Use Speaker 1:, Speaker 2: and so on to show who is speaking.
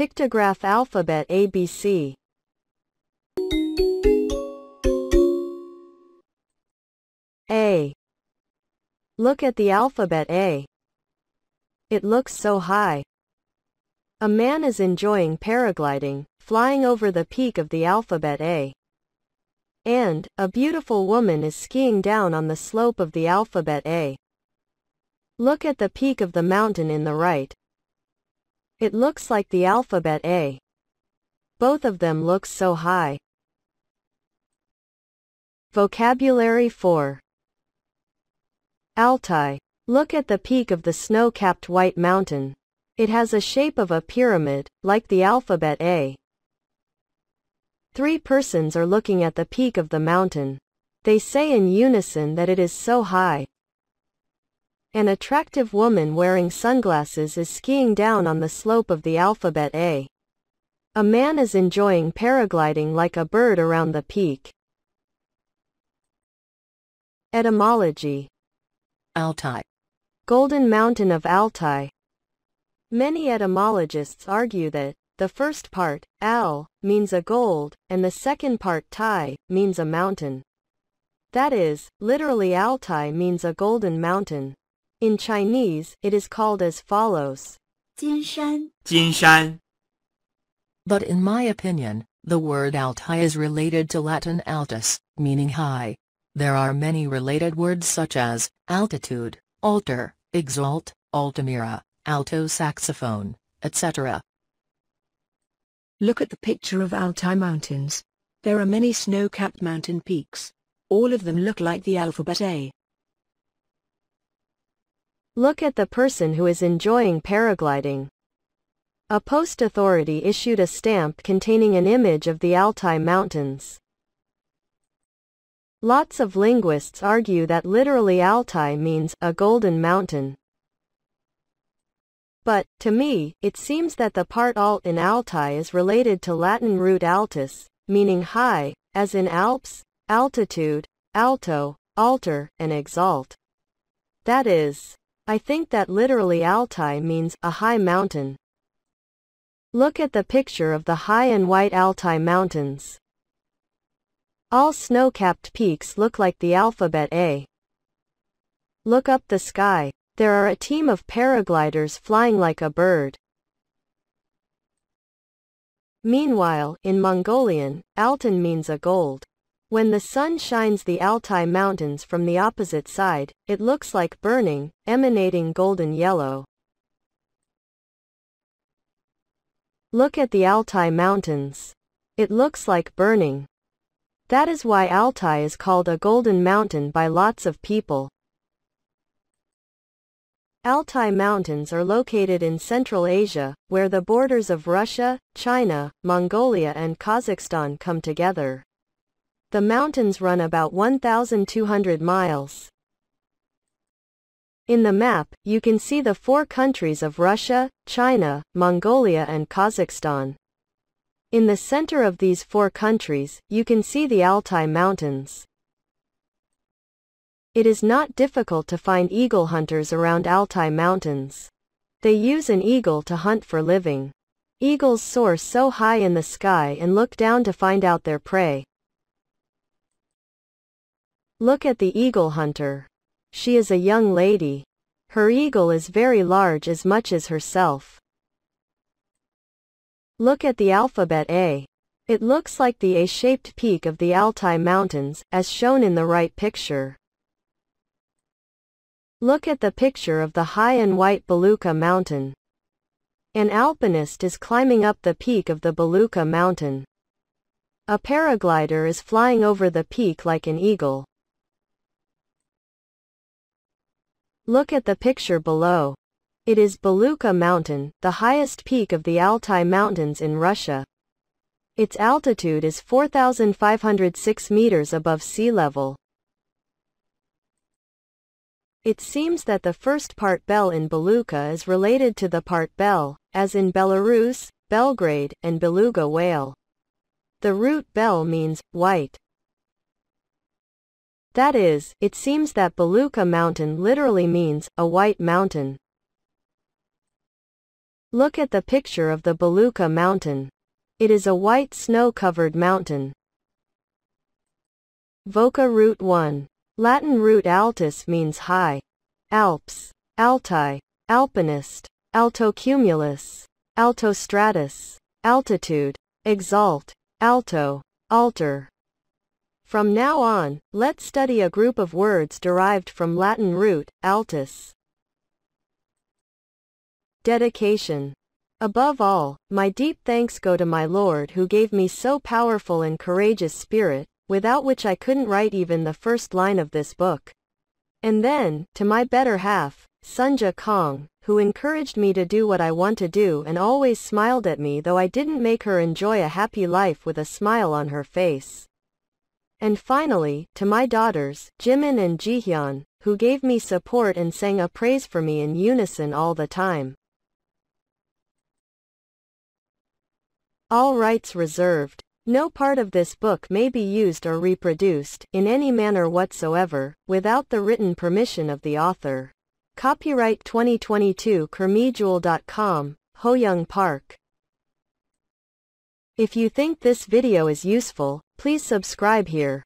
Speaker 1: Pictograph alphabet ABC. A. Look at the alphabet A. It looks so high. A man is enjoying paragliding, flying over the peak of the alphabet A. And, a beautiful woman is skiing down on the slope of the alphabet A. Look at the peak of the mountain in the right. It looks like the alphabet A. Both of them look so high. Vocabulary 4 Altai. Look at the peak of the snow-capped white mountain. It has a shape of a pyramid, like the alphabet A. Three persons are looking at the peak of the mountain. They say in unison that it is so high. An attractive woman wearing sunglasses is skiing down on the slope of the alphabet A. A man is enjoying paragliding like a bird around the peak. Etymology
Speaker 2: Altai.
Speaker 1: Golden Mountain of Altai. Many etymologists argue that the first part, al, means a gold, and the second part tai, means a mountain. That is, literally Altai means a golden mountain. In Chinese, it is called as follows.
Speaker 3: 金山，
Speaker 4: 金山，
Speaker 2: But in my opinion, the word Altai is related to Latin altus, meaning high. There are many related words such as altitude, alter, exalt, altamira, alto saxophone, etc.
Speaker 5: Look at the picture of Altai Mountains. There are many snow-capped mountain peaks. All of them look like the alphabet A.
Speaker 1: Look at the person who is enjoying paragliding. A post authority issued a stamp containing an image of the Altai Mountains. Lots of linguists argue that literally Altai means a golden mountain. But, to me, it seems that the part alt in Altai is related to Latin root altus, meaning high, as in Alps, altitude, alto, altar, and exalt. That is, I think that literally Altai means a high mountain. Look at the picture of the high and white Altai mountains. All snow-capped peaks look like the alphabet A. Look up the sky. There are a team of paragliders flying like a bird. Meanwhile, in Mongolian, Altan means a gold. When the sun shines the Altai mountains from the opposite side, it looks like burning, emanating golden yellow. Look at the Altai mountains. It looks like burning. That is why Altai is called a golden mountain by lots of people. Altai Mountains are located in Central Asia, where the borders of Russia, China, Mongolia and Kazakhstan come together. The mountains run about 1,200 miles. In the map, you can see the four countries of Russia, China, Mongolia and Kazakhstan. In the center of these four countries, you can see the Altai Mountains. It is not difficult to find eagle hunters around Altai Mountains. They use an eagle to hunt for living. Eagles soar so high in the sky and look down to find out their prey. Look at the eagle hunter. She is a young lady. Her eagle is very large as much as herself. Look at the alphabet A. It looks like the A-shaped peak of the Altai Mountains, as shown in the right picture. Look at the picture of the high and white Belukha Mountain. An alpinist is climbing up the peak of the Belukha Mountain. A paraglider is flying over the peak like an eagle. Look at the picture below. It is Belukha Mountain, the highest peak of the Altai Mountains in Russia. Its altitude is 4,506 meters above sea level. It seems that the first part Bel in Belukha is related to the part Bel, as in Belarus, Belgrade, and Beluga whale. The root Bel means white. That is, it seems that Belukha Mountain literally means a white mountain. Look at the picture of the Belukha mountain. It is a white snow-covered mountain. Voca root 1. Latin root altus means high. Alps, alti, alpinist, altocumulus, altostratus, altitude, exalt, alto, altar. From now on, let's study a group of words derived from Latin root, altus. Dedication. Above all, my deep thanks go to my Lord who gave me so powerful and courageous spirit, without which I couldn't write even the first line of this book. And then, to my better half, Sunja Kong, who encouraged me to do what I want to do and always smiled at me though I didn't make her enjoy a happy life with a smile on her face. And finally, to my daughters, Jimin and Jihyun, who gave me support and sang a praise for me in unison all the time. All rights reserved. No part of this book may be used or reproduced, in any manner whatsoever, without the written permission of the author. Copyright 2022 KermiJewel.com, Ho-Young Park. If you think this video is useful, please subscribe here.